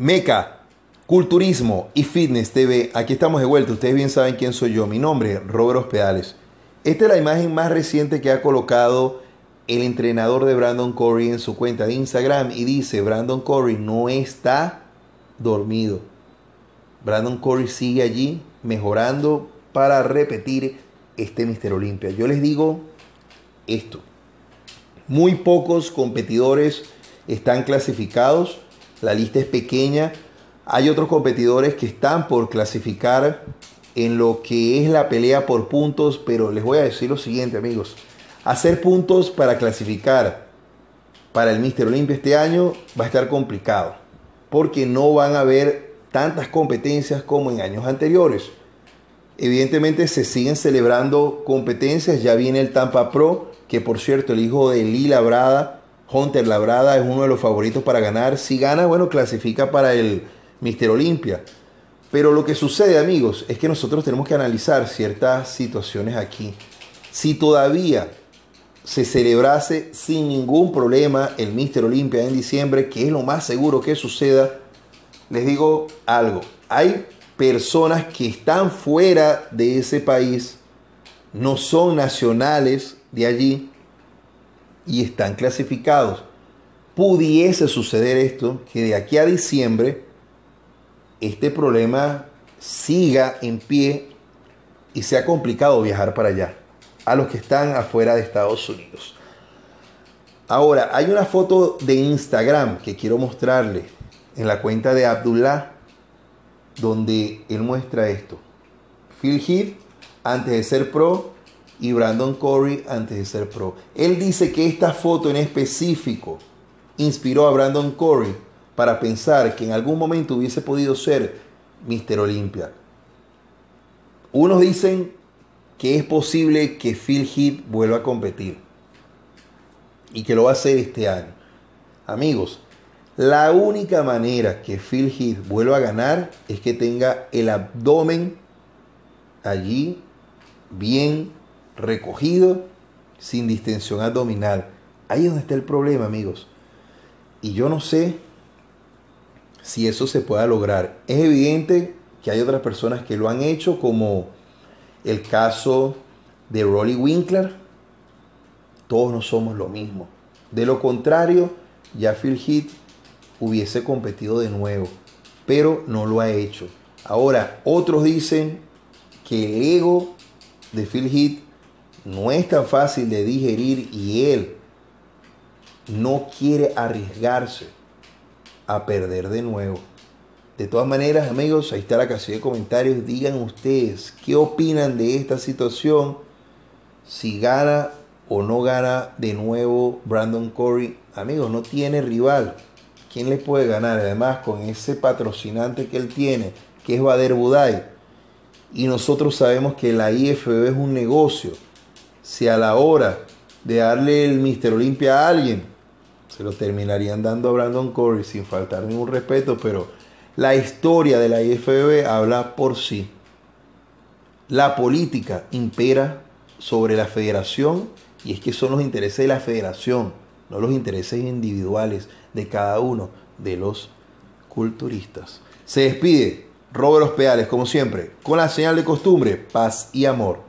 Meca, Culturismo y Fitness TV. Aquí estamos de vuelta. Ustedes bien saben quién soy yo. Mi nombre es Robert Hospedales. Esta es la imagen más reciente que ha colocado el entrenador de Brandon Corey en su cuenta de Instagram y dice, Brandon Corey no está dormido. Brandon Corey sigue allí mejorando para repetir este Mister Olympia. Yo les digo esto. Muy pocos competidores están clasificados la lista es pequeña. Hay otros competidores que están por clasificar en lo que es la pelea por puntos, pero les voy a decir lo siguiente, amigos. Hacer puntos para clasificar para el Mister Olympia este año va a estar complicado, porque no van a haber tantas competencias como en años anteriores. Evidentemente se siguen celebrando competencias, ya viene el Tampa Pro, que por cierto el hijo de Lila Brada Hunter Labrada es uno de los favoritos para ganar. Si gana, bueno, clasifica para el Mister Olimpia. Pero lo que sucede, amigos, es que nosotros tenemos que analizar ciertas situaciones aquí. Si todavía se celebrase sin ningún problema el Mister Olimpia en diciembre, que es lo más seguro que suceda, les digo algo. Hay personas que están fuera de ese país, no son nacionales de allí, y están clasificados. Pudiese suceder esto, que de aquí a diciembre este problema siga en pie y sea complicado viajar para allá, a los que están afuera de Estados Unidos. Ahora, hay una foto de Instagram que quiero mostrarle en la cuenta de Abdullah, donde él muestra esto. Phil Heath, antes de ser pro, y Brandon Corey antes de ser pro. Él dice que esta foto en específico inspiró a Brandon Corey para pensar que en algún momento hubiese podido ser Mr. Olympia. Unos dicen que es posible que Phil Heath vuelva a competir y que lo va a hacer este año. Amigos, la única manera que Phil Heath vuelva a ganar es que tenga el abdomen allí bien recogido, sin distensión abdominal. Ahí es donde está el problema, amigos. Y yo no sé si eso se pueda lograr. Es evidente que hay otras personas que lo han hecho, como el caso de Rolly Winkler. Todos no somos lo mismo. De lo contrario, ya Phil Heath hubiese competido de nuevo, pero no lo ha hecho. Ahora, otros dicen que el ego de Phil Heath no es tan fácil de digerir y él no quiere arriesgarse a perder de nuevo. De todas maneras, amigos, ahí está la casilla de comentarios. Digan ustedes qué opinan de esta situación. Si gana o no gana de nuevo Brandon Corey. Amigos, no tiene rival. ¿Quién le puede ganar? Además, con ese patrocinante que él tiene, que es Bader Budai. Y nosotros sabemos que la IFB es un negocio si a la hora de darle el Mister Olimpia a alguien, se lo terminarían dando a Brandon Corey sin faltar ningún respeto, pero la historia de la IFBB habla por sí. La política impera sobre la federación y es que son los intereses de la federación, no los intereses individuales de cada uno de los culturistas. Se despide Robert Peales, como siempre, con la señal de costumbre, paz y amor.